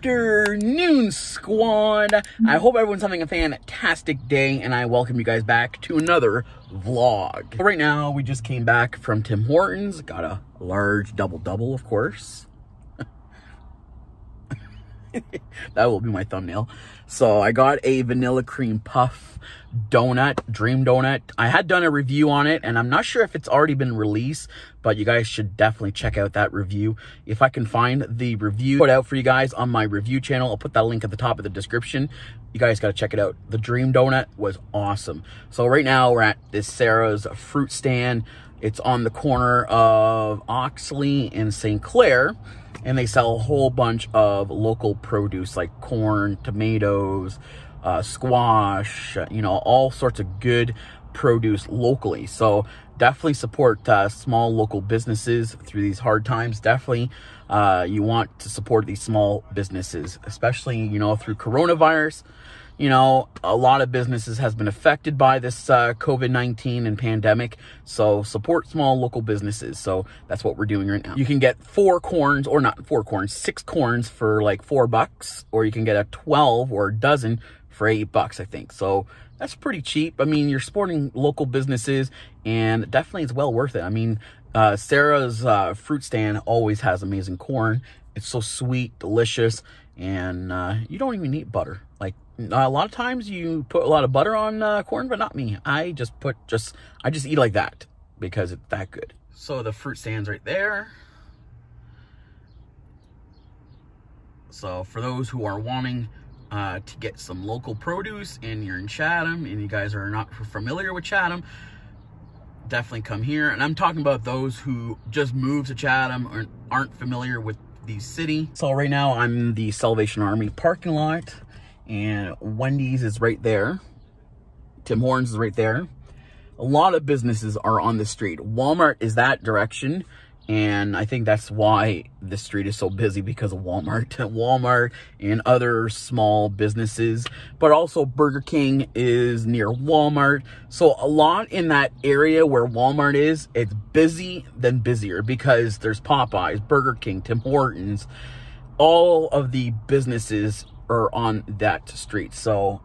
afternoon, squad. I hope everyone's having a fantastic day, and I welcome you guys back to another vlog. Right now, we just came back from Tim Hortons. Got a large double-double, of course. that will be my thumbnail. So I got a vanilla cream puff donut, dream donut. I had done a review on it and I'm not sure if it's already been released, but you guys should definitely check out that review. If I can find the review put out for you guys on my review channel, I'll put that link at the top of the description. You guys got to check it out. The dream donut was awesome. So right now we're at this Sarah's fruit stand. It's on the corner of Oxley and St. Clair and they sell a whole bunch of local produce like corn, tomatoes, uh, squash, you know, all sorts of good produce locally. So definitely support uh, small local businesses through these hard times. Definitely uh, you want to support these small businesses, especially, you know, through coronavirus you know, a lot of businesses has been affected by this uh, COVID-19 and pandemic. So support small local businesses. So that's what we're doing right now. You can get four corns or not four corns, six corns for like four bucks, or you can get a 12 or a dozen for eight bucks, I think. So that's pretty cheap. I mean, you're supporting local businesses and definitely it's well worth it. I mean, uh, Sarah's uh, fruit stand always has amazing corn. It's so sweet, delicious, and uh, you don't even need butter. Like a lot of times you put a lot of butter on uh, corn, but not me. I just put just, I just eat like that because it's that good. So the fruit stands right there. So for those who are wanting uh, to get some local produce and you're in Chatham and you guys are not familiar with Chatham, definitely come here. And I'm talking about those who just moved to Chatham or aren't familiar with the city. So right now I'm in the Salvation Army parking lot and Wendy's is right there. Tim Hortons is right there. A lot of businesses are on the street. Walmart is that direction. And I think that's why the street is so busy because of Walmart, Walmart and other small businesses. But also Burger King is near Walmart. So a lot in that area where Walmart is, it's busy than busier because there's Popeyes, Burger King, Tim Hortons. All of the businesses are on that street. So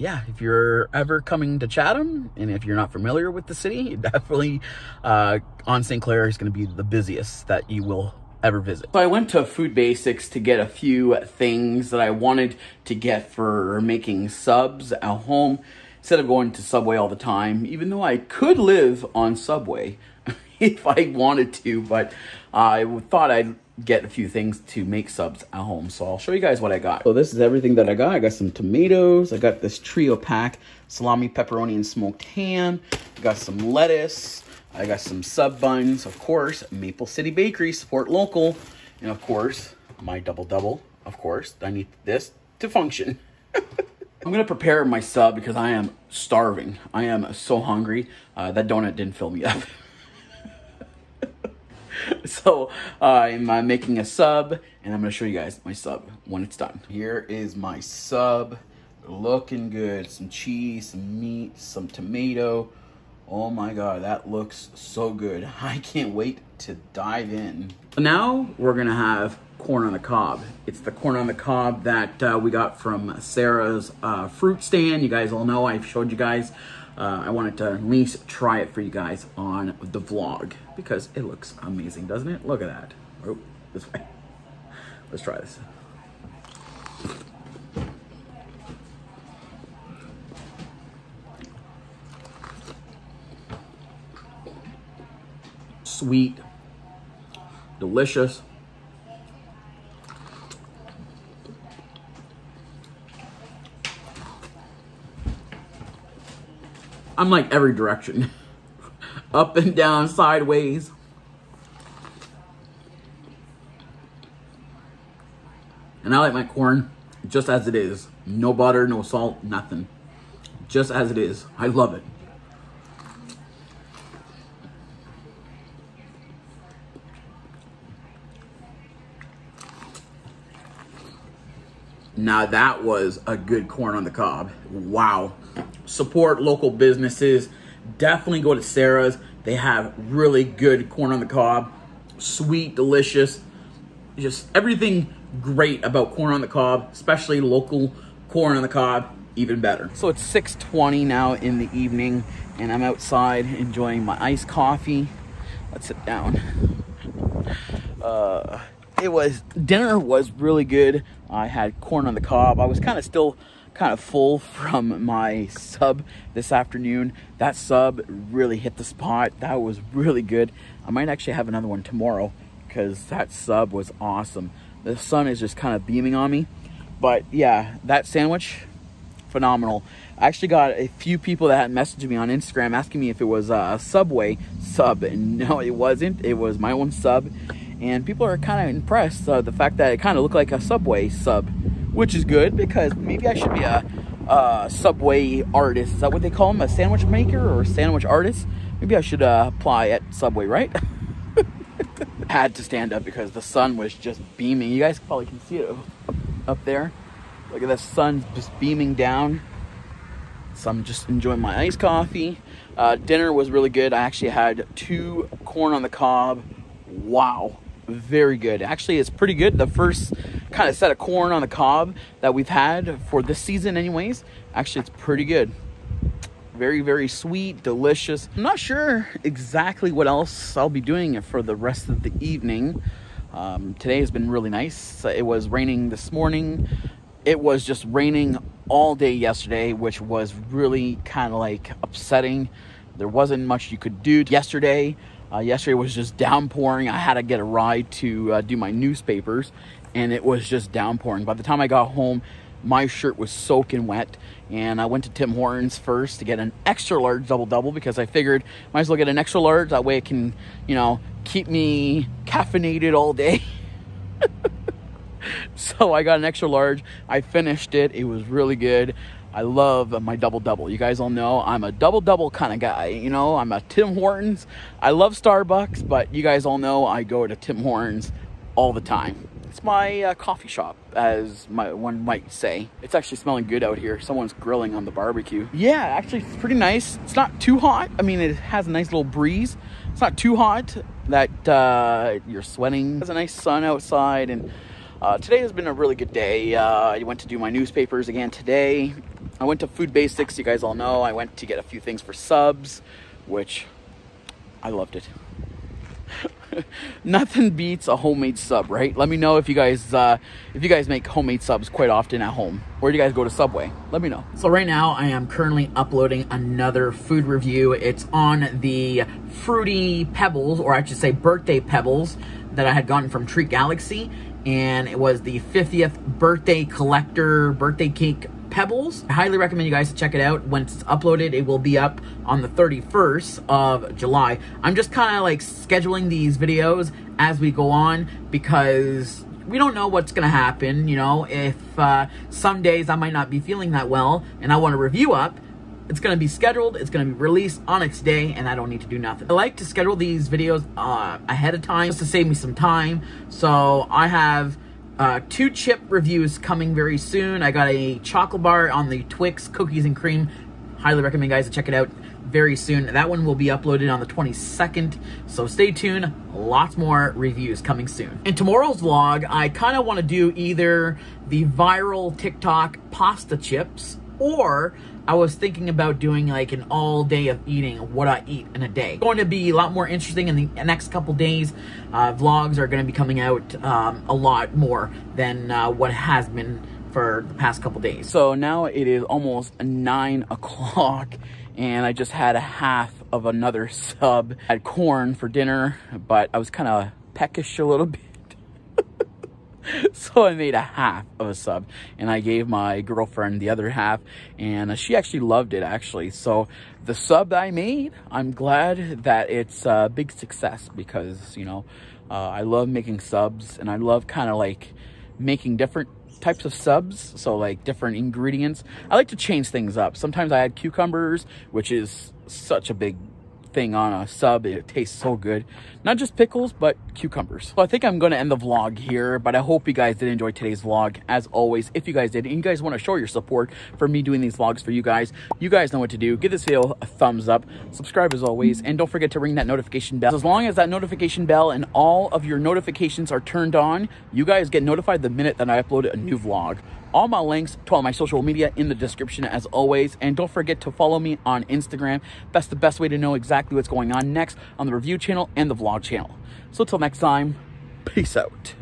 yeah, if you're ever coming to Chatham and if you're not familiar with the city, definitely uh, on St. Clair is going to be the busiest that you will ever visit. So I went to Food Basics to get a few things that I wanted to get for making subs at home instead of going to Subway all the time, even though I could live on Subway if I wanted to, but I thought I'd get a few things to make subs at home. So I'll show you guys what I got. So this is everything that I got. I got some tomatoes. I got this trio pack, salami, pepperoni, and smoked ham. I got some lettuce. I got some sub buns, of course, Maple City Bakery, support local. And of course, my double-double, of course. I need this to function. I'm gonna prepare my sub because I am starving. I am so hungry. Uh, that donut didn't fill me up. so uh, I'm uh, making a sub and I'm gonna show you guys my sub when it's done. Here is my sub, looking good. Some cheese, some meat, some tomato. Oh my God, that looks so good. I can't wait to dive in. Now we're gonna have corn on the cob. It's the corn on the cob that uh, we got from Sarah's uh, fruit stand. You guys all know I've showed you guys uh, I wanted to at least try it for you guys on the vlog because it looks amazing, doesn't it? Look at that. Oh, this way. Let's try this. Sweet, delicious. I'm like every direction. Up and down, sideways. And I like my corn just as it is. No butter, no salt, nothing. Just as it is. I love it. Now that was a good corn on the cob. Wow support local businesses. Definitely go to Sarah's. They have really good corn on the cob, sweet, delicious. Just everything great about corn on the cob, especially local corn on the cob, even better. So it's 6.20 now in the evening and I'm outside enjoying my iced coffee. Let's sit down. Uh, it was, dinner was really good. I had corn on the cob. I was kind of still kind of full from my sub this afternoon. That sub really hit the spot. That was really good. I might actually have another one tomorrow because that sub was awesome. The sun is just kind of beaming on me. But yeah, that sandwich, phenomenal. I actually got a few people that had messaged me on Instagram asking me if it was a Subway sub. And no, it wasn't. It was my own sub. And people are kind of impressed uh, the fact that it kind of looked like a Subway sub which is good because maybe I should be a, a, Subway artist. Is that what they call them? A sandwich maker or sandwich artist? Maybe I should uh, apply at Subway, right? Had to stand up because the sun was just beaming. You guys probably can see it up there. Look at the sun just beaming down. So I'm just enjoying my iced coffee. Uh, dinner was really good. I actually had two corn on the cob. Wow very good. Actually, it's pretty good. The first kind of set of corn on the cob that we've had for this season, anyways. Actually, it's pretty good. Very, very sweet, delicious. I'm not sure exactly what else I'll be doing for the rest of the evening. Um, today has been really nice. It was raining this morning. It was just raining all day yesterday, which was really kind of like upsetting. There wasn't much you could do yesterday. Uh, yesterday was just downpouring. I had to get a ride to uh, do my newspapers, and it was just downpouring. By the time I got home, my shirt was soaking wet, and I went to Tim Hortons first to get an extra large double double because I figured might as well get an extra large. That way it can, you know, keep me caffeinated all day. so I got an extra large. I finished it. It was really good. I love my double double. You guys all know I'm a double double kind of guy. You know, I'm a Tim Hortons. I love Starbucks, but you guys all know I go to Tim Hortons all the time. It's my uh, coffee shop, as my one might say. It's actually smelling good out here. Someone's grilling on the barbecue. Yeah, actually, it's pretty nice. It's not too hot. I mean, it has a nice little breeze. It's not too hot that uh, you're sweating. There's a nice sun outside, and uh, today has been a really good day. Uh, I went to do my newspapers again today. I went to Food Basics, you guys all know. I went to get a few things for subs, which I loved it. Nothing beats a homemade sub, right? Let me know if you guys uh, if you guys make homemade subs quite often at home, or do you guys go to Subway? Let me know. So right now, I am currently uploading another food review. It's on the fruity pebbles, or I should say birthday pebbles, that I had gotten from Treat Galaxy, and it was the 50th birthday collector birthday cake Pebbles. I highly recommend you guys to check it out. When it's uploaded, it will be up on the 31st of July. I'm just kind of like scheduling these videos as we go on because we don't know what's going to happen. You know, if uh, some days I might not be feeling that well and I want to review up, it's going to be scheduled, it's going to be released on its day, and I don't need to do nothing. I like to schedule these videos uh, ahead of time just to save me some time. So I have uh, two chip reviews coming very soon. I got a chocolate bar on the Twix cookies and cream. Highly recommend guys to check it out very soon. That one will be uploaded on the 22nd, so stay tuned. Lots more reviews coming soon. In tomorrow's vlog, I kind of want to do either the viral TikTok pasta chips or I was thinking about doing like an all day of eating, what I eat in a day. It's going to be a lot more interesting in the next couple days. Uh, vlogs are going to be coming out um, a lot more than uh, what has been for the past couple days. So now it is almost nine o'clock and I just had a half of another sub. I had corn for dinner, but I was kind of peckish a little bit. so I made a half of a sub and I gave my girlfriend the other half and she actually loved it actually. So the sub that I made, I'm glad that it's a big success because, you know, uh, I love making subs and I love kind of like making different types of subs so like different ingredients i like to change things up sometimes i add cucumbers which is such a big thing on a sub. It tastes so good. Not just pickles, but cucumbers. So I think I'm going to end the vlog here, but I hope you guys did enjoy today's vlog. As always, if you guys did, and you guys want to show your support for me doing these vlogs for you guys, you guys know what to do. Give this video a thumbs up, subscribe as always, and don't forget to ring that notification bell. As long as that notification bell and all of your notifications are turned on, you guys get notified the minute that I upload a new vlog all my links to all my social media in the description as always. And don't forget to follow me on Instagram. That's the best way to know exactly what's going on next on the review channel and the vlog channel. So till next time, peace out.